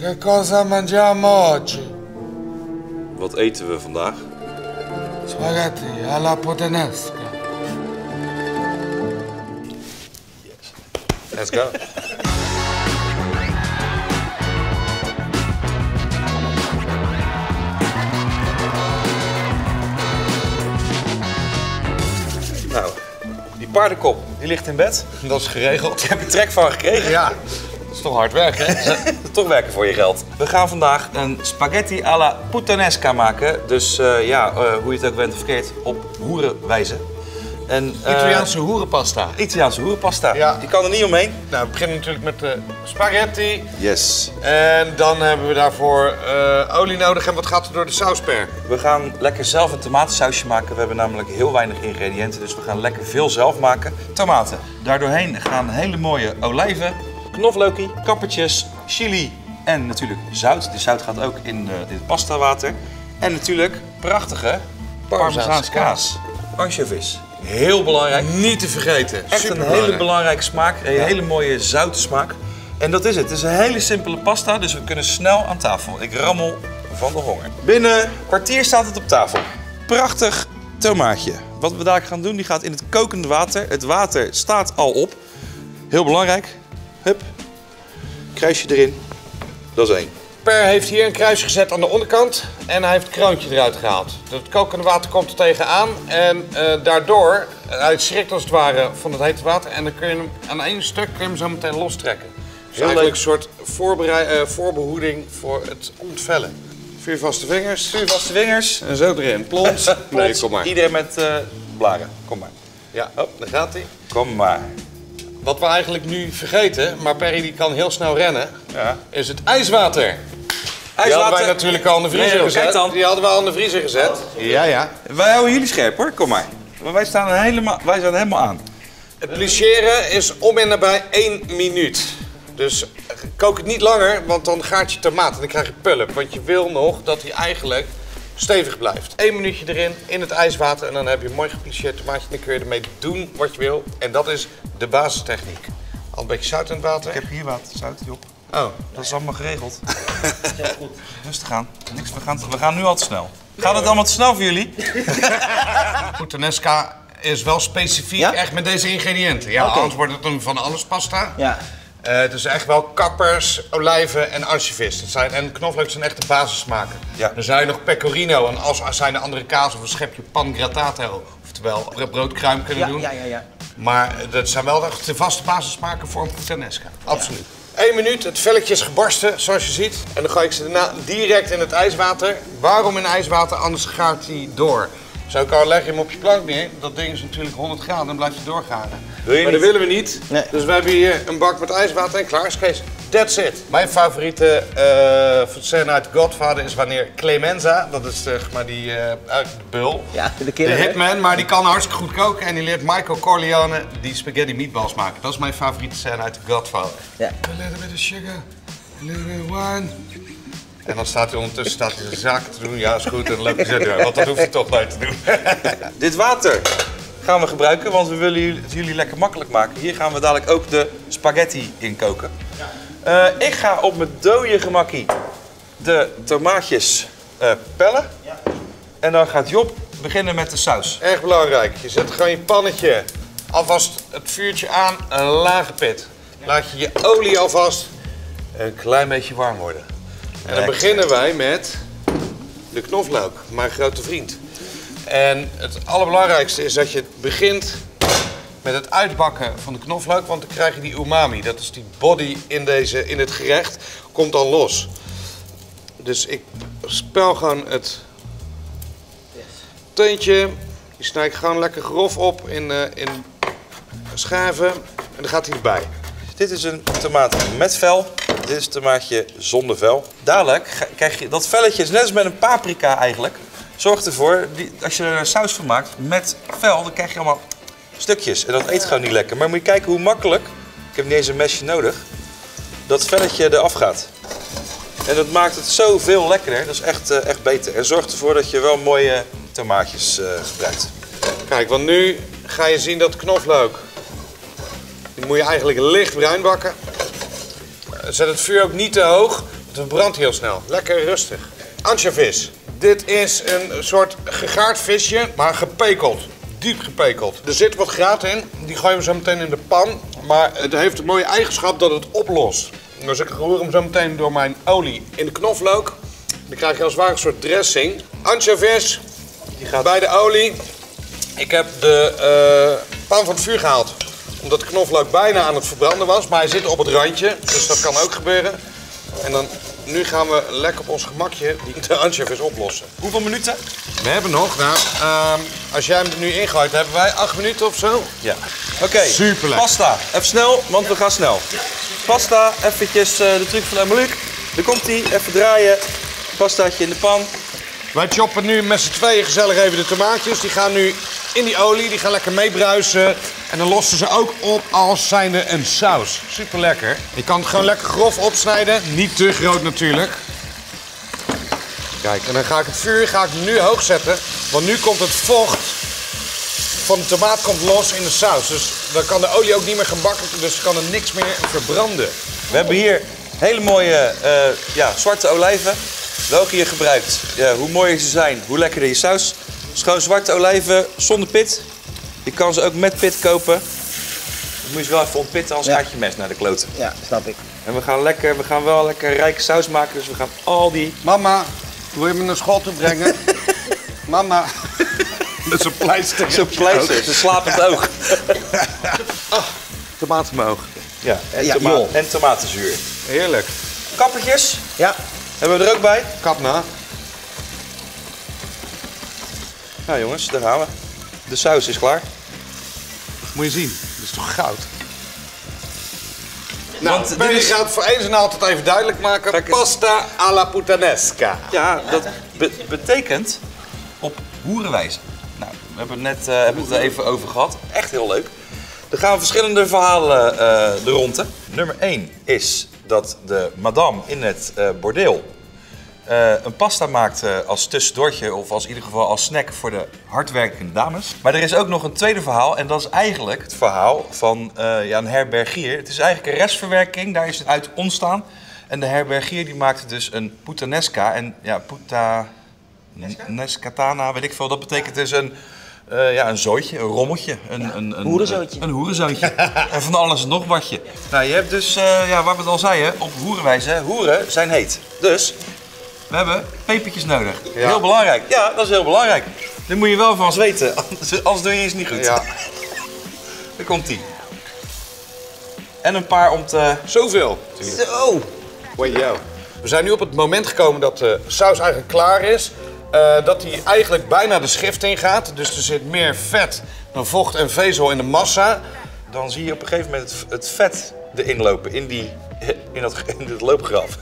Che cosa mangiamo oggi? Wat eten we vandaag? Spaghetti alla puttanesca. Let's go. Nou, die paardenkop, die ligt in bed. Dat is geregeld. Heb er trek van gekregen. Ja, dat is toch hard werk, hè? Toch werken voor je geld. We gaan vandaag een spaghetti alla puttanesca maken. Dus eh, ja, eh, hoe je het ook bent verkeerd, op hoerenwijze. En, eh, Italiaanse hoerenpasta. Italiaanse hoerenpasta. Ja. Die kan er niet omheen. Nou, we beginnen natuurlijk met de spaghetti. Yes. En dan hebben we daarvoor olie nodig. En wat gaat er door de saus per? We gaan lekker zelf een tomatensausje maken. We hebben namelijk heel weinig ingrediënten, dus we gaan lekker veel zelf maken. Tomaten. Daardoorheen gaan hele mooie olijven, knoflookie, kappertjes, chili en natuurlijk zout. De zout gaat ook in, eh, in het pastawater. En natuurlijk prachtige parmezaanse kaas. Ansjovis. Heel belangrijk. Niet te vergeten. Echt een hele belangrijke smaak. Een hele mooie zoute smaak. En dat is het. Het is een hele simpele pasta, dus we kunnen snel aan tafel. Ik rammel van de honger. Binnen een kwartier staat het op tafel. Prachtig tomaatje. Wat we daar gaan doen, die gaat in het kokende water. Het water staat al op. Heel belangrijk. Hup. Kruisje erin. Dat is één. Per heeft hier een kruisje gezet aan de onderkant en hij heeft het kroontje eruit gehaald. Het kokende water komt er tegenaan en eh, daardoor, eh, hij schrikt als het ware van het hete water en dan kun je hem aan één stuk kun je hem zo meteen lostrekken. Dus Heel eigenlijk leuk. een soort voorberei- eh, voorbehoeding voor het ontvellen. Vier vaste vingers. Vier vaste vingers. En zo erin. Plons. nee, kom maar. Iedereen met blaren. Kom maar. Ja, oh, daar gaat hij. Kom maar. Wat we eigenlijk nu vergeten, maar Perry die kan heel snel rennen, Ja. is het ijswater. Die hadden wij natuurlijk al in de vriezer Nee, gezet. Die hadden we al in de vriezer gezet. Ja, ja. Wij houden jullie scherp hoor, kom maar. Maar wij staan er helemaal, wij staan helemaal aan. Het plicheren is om en nabij 1 minuut. Dus kook het niet langer, want dan gaat je tomaat en dan krijg je pulp. Want je wil nog dat hij eigenlijk stevig blijft. Eén minuutje erin, in het ijswater en dan heb je een mooi geplicheerd tomaatje. Dan kun je ermee doen wat je wil. En dat is de basistechniek. Al een beetje zout in het water. Ik heb hier wat, zout Job. Oh, Dat is allemaal geregeld. Rustig aan. Niks, we, gaan, we gaan nu al te snel. Gaat het allemaal te snel voor jullie? Puttanesca is wel specifiek Ja? echt met deze ingrediënten. Ja, anders wordt het een van alles pasta. Ja. Eh, het is echt wel kappers, olijven en ansjovis. Dat zijn, en knoflook zijn echt de basissmaken. Ja. Dan zou je nog pecorino en als zijn er andere kaas of een schepje pan grattato, oftewel bro- broodkruim kunnen Ja, doen. ja, ja, ja. Maar dat zijn wel echt de vaste basissmaken voor een puttanesca. Absoluut. Eén minuut, het velletje is gebarsten, zoals je ziet. En dan ga ik ze daarna direct in het ijswater. Waarom in ijswater? Anders gaat hij door. Zo kan leg je hem op je plank neer. Dat ding is natuurlijk 100 graden, dan blijft hij doorgaren. Wil je maar niet? dat willen we niet. Nee. Dus we hebben hier een bak met ijswater en klaar is Kees. That's it. Mijn favoriete eh scène uit Godfather is wanneer Clemenza, dat is zeg maar die eh, uit de bul, Ja, de de killer. hè? hitman, maar die kan hartstikke goed koken en die leert Michael Corleone die spaghetti meatballs maken. Dat is mijn favoriete scène uit The Godfather. Ja. A little bit of sugar, a little bit of wine. En dan staat hij ondertussen staat hij zijn zaken te doen. Ja, is goed. En zo door. Want dat hoeft hij toch nooit te doen. Dit water gaan we gebruiken, want we willen jullie- het jullie lekker makkelijk maken. Hier gaan we dadelijk ook de spaghetti in koken. Eh, ik ga op mijn dode gemakkie de tomaatjes eh, pellen. En dan gaat Job beginnen met de saus. Erg belangrijk. Je zet gewoon je pannetje alvast het vuurtje aan. Een lage pit. Laat je je olie alvast een klein beetje warm worden. En dan beginnen wij met de knoflook, mijn grote vriend. En het allerbelangrijkste is dat je begint met het uitbakken van de knoflook, want dan krijg je die umami. Dat is die body in, deze, in het gerecht, komt dan los. Dus ik spel gewoon het teentje. Die snij ik gewoon lekker grof op in, eh, in schaven. En dan gaat hij erbij. Dit is een tomaat met vel. Dit is tomaatje zonder vel. Dadelijk krijg je dat velletje, is net als met een paprika eigenlijk. Zorg ervoor, die, als je er een saus van maakt met vel, dan krijg je allemaal stukjes. En dat eet gewoon niet lekker. Maar moet je kijken hoe makkelijk, ik heb niet eens een mesje nodig, dat velletje eraf gaat. En dat maakt het zoveel lekkerder. Dat is echt, eh, echt beter. En zorg ervoor dat je wel mooie tomaatjes eh, gebruikt. Kijk, want nu ga je zien dat knoflook. Die moet je eigenlijk licht bruin bakken. Zet het vuur ook niet te hoog, Het brandt heel snel. Lekker rustig. Anchovis. Dit is een soort gegaard visje, maar gepekeld. Diep gepekeld. Er zit wat graat in. Die gooien we zo meteen in de pan. Maar het heeft een mooie eigenschap dat het oplost. Dus ik roer hem zo meteen door mijn olie in de knoflook. Dan krijg je als het ware een soort dressing. Anchovis. Die gaat bij de olie. Ik heb de eh, pan van het vuur gehaald. Omdat de knoflook bijna aan het verbranden was. Maar hij zit op het randje. Dus dat kan ook gebeuren. En dan, nu gaan we lekker op ons gemakje de anchovies oplossen. Hoeveel minuten? We hebben nog, nou, ehm, als jij hem er nu ingooit, hebben wij acht minuten of zo. Ja. Oké, Superlekker. pasta. Even snel, want we gaan snel. Pasta, eventjes eh, de truc van Emmeluc. Daar komt hij, even draaien. Pastaatje in de pan. Wij choppen nu met z'n tweeën gezellig even de tomaatjes. Die gaan nu in die olie, die gaan lekker meebruisen. En dan lossen ze ook op als zijnde een saus. Super lekker. Je kan het gewoon lekker grof opsnijden. Niet te groot natuurlijk. Kijk, en dan ga ik het vuur ga ik nu hoog zetten. Want nu komt het vocht van de tomaat komt los in de saus. Dus dan kan de olie ook niet meer gaan bakken. Dus kan er niks meer verbranden. We hebben hier hele mooie eh, ja, zwarte olijven. Welke je gebruikt. Ja, hoe mooier ze zijn, hoe lekkerder je saus. Schoon zwarte olijven zonder pit. Je kan ze ook met pit kopen. Dan moet je ze wel even ontpitten, anders Ja. gaat je mes naar de kloten. Ja, snap ik. En we gaan, lekker, we gaan wel lekker rijke saus maken. Dus we gaan al die... Mama, wil je me naar school toe brengen? Mama. Met zo'n pleister. Zo pleister, ze slapen het oog. Tomaat in mijn oog. Ja, en, Ja, toma- en tomatenzuur. Heerlijk. Kappertjes Ja, hebben we er ook bij. Kap na. Nou jongens, daar gaan we. De saus is klaar. Moet je zien. Dat is toch goud? Nou, Want dit Perry is- gaat voor eens en altijd even duidelijk maken. Pasta alla puttanesca. Ja, dat be- betekent op boerenwijze. Nou, we hebben het net eh, hebben het er even over gehad. Echt heel leuk. Er gaan verschillende verhalen eh de ronde. Nummer 1 is dat de madame in het eh, bordeel eh, een pasta maakte als tussendoortje of als in ieder geval als snack voor de hardwerkende dames. Maar er is ook nog een tweede verhaal en dat is eigenlijk het verhaal van eh, ja, een herbergier. Het is eigenlijk een restverwerking, daar is het uit ontstaan. En de herbergier die maakte dus een puttanesca en ja, putta... Nescatana, weet ik veel. Dat betekent dus een, eh, ja, een zooitje, een rommeltje. Een, een, een, hoerenzooitje. Een hoerenzoontje. en van alles en nog watje. Nou, je hebt dus, eh, ja, waar we het al zeiden, op hoerenwijze, hoeren zijn heet. Dus, we hebben pepertjes nodig. Ja. Heel belangrijk. Ja, dat is heel belangrijk. Daar moet je wel van eens weten, anders, anders doe je iets niet goed. Ja. Daar komt ie. En een paar om te... Zoveel. Zo. Wow. We zijn nu op het moment gekomen dat de saus eigenlijk klaar is. Eh, dat hij eigenlijk bijna de schrift in gaat. Dus er zit meer vet dan vocht en vezel in de massa. Dan zie je op een gegeven moment het, het vet erin lopen, in, die, in, dat, in het loopgraf.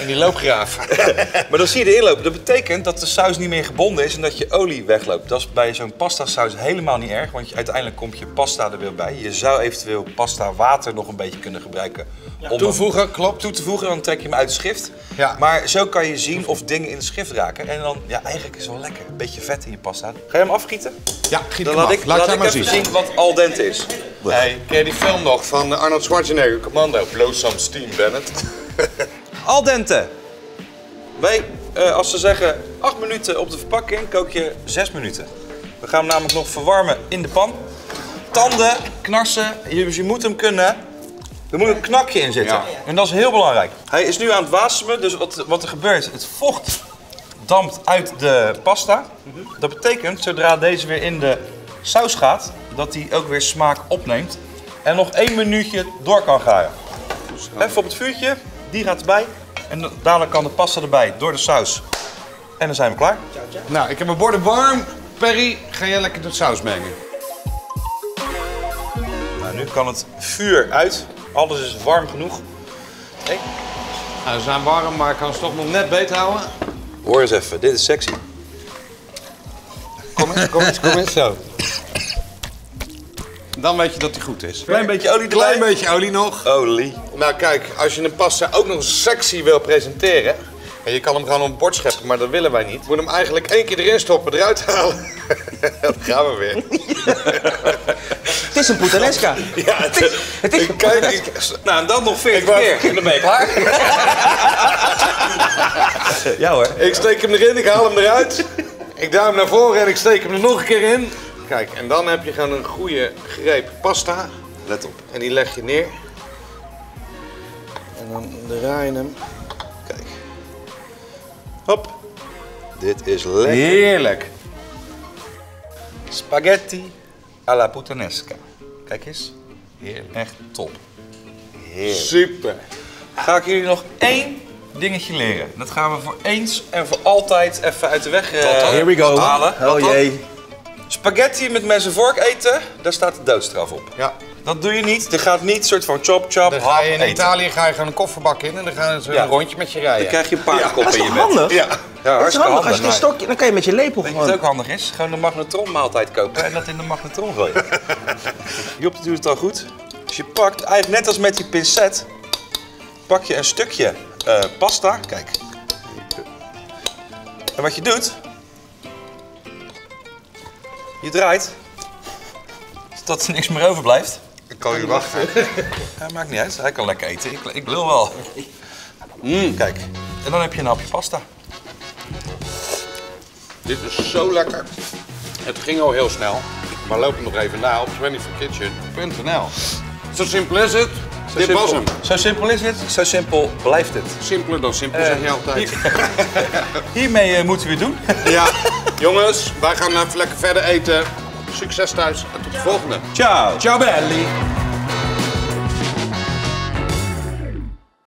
In die loopgraaf. Maar dan zie je erin lopen. Dat betekent dat de saus niet meer gebonden is en dat je olie wegloopt. Dat is bij zo'n pasta saus helemaal niet erg, want je, uiteindelijk komt je pasta er weer bij. Je zou eventueel pasta water nog een beetje kunnen gebruiken. om hem Toevoegen, klopt. toe te voegen, dan trek je hem uit de schrift. Ja. Maar zo kan je zien of dingen in de schrift raken. En dan, ja, eigenlijk is het wel lekker. Een beetje vet in je pasta. Ga je hem afgieten? Ja, giet Dan hem laat af. ik, Laat ik maar even zien. zien wat al dente is. Hey, ken je die film nog van eh, Arnold Schwarzenegger, Commando? Blow some steam, Bennett. Al dente. Wij, eh, als ze zeggen 8 minuten op de verpakking, kook je 6 minuten. We gaan hem namelijk nog verwarmen in de pan. Tanden, knarsen, je, dus je moet hem kunnen. Er moet een knakje in zitten. Ja. En dat is heel belangrijk. Hij is nu aan het wasemen, dus wat, wat er gebeurt, het vocht dampt uit de pasta. Dat betekent, zodra deze weer in de saus gaat, dat hij ook weer smaak opneemt. En nog één minuutje door kan garen. Even op het vuurtje, die gaat erbij. En dadelijk kan de pasta erbij door de saus. En dan zijn we klaar. Nou, ik heb mijn borden warm. Perry, ga jij lekker de saus mengen? Nou, nu kan het vuur uit. Alles is warm genoeg. Hey, Nou, ze zijn warm, maar ik kan ze toch nog net beet houden. hoor eens even, dit is sexy. Kom eens, kom eens, kom eens zo. Dan weet je dat hij goed is. Klein beetje olie erbij. Klein beetje olie nog. Olie. Nou kijk, als je een pasta ook nog sexy wil presenteren... En je kan hem gewoon op een bord scheppen, maar dat willen wij niet. Moet hem eigenlijk één keer erin stoppen, eruit halen. Dan gaan we weer. Het is een puttanesca. Ja, het, het is ik, kijk, ik, Nou, en dan nog 40 Ik wou- keer. En dan ben je klaar. Ja hoor. Ik steek hem erin, ik haal hem eruit. Ik duw hem naar voren en ik steek hem er nog een keer in. Kijk, en dan heb je gewoon een goede greep pasta. Let op. En die leg je neer. En dan draai je hem. Kijk. Hop. Dit is lekker. Heerlijk. Spaghetti alla puttanesca. Kijk eens. Heerlijk. Echt top. Super. Ga ik jullie nog één dingetje leren. Dat gaan we voor eens en voor altijd even uit de weg eh, Here we go. halen. Oh jee. Spaghetti met mes en vork eten, daar staat de doodstraf op. Ja. Dat doe je niet. Je gaat niet soort van chop chop Dan ga je in eten. Italië ga je gewoon een kofferbak in en dan gaan ze Ja. een rondje met je rijden. Dan krijg je een paardenkop Dat is in je toch bed. handig? Ja. Ja, Dat is hartstikke handig. Als je handig. een stokje, dan kan je met je lepel Weet je wat gewoon. ook handig is? Gewoon een magnetronmaaltijd kopen en dat in de magnetron gooien. Job doet het al goed. Dus je pakt, eigenlijk net als met die pincet, pak je een stukje eh, pasta. Kijk. En wat je doet, je draait, zodat er niks meer overblijft. Ik kan je wachten. Ja, maakt niet uit, hij kan lekker eten. Ik, ik wil wel. Mm, kijk, en dan heb je een hapje pasta. Dit is zo lekker. Het ging al heel snel. Maar loop hem nog even na op 24kitchen.nl. Zo simpel is het. Dit was hem. Zo simpel is het, zo simpel blijft het. Simpeler dan simpel, zeg je altijd. Hiermee eh, moeten we het doen. Ja, jongens, wij gaan even lekker verder eten. Succes thuis en tot de volgende. Ciao. Ciao belli.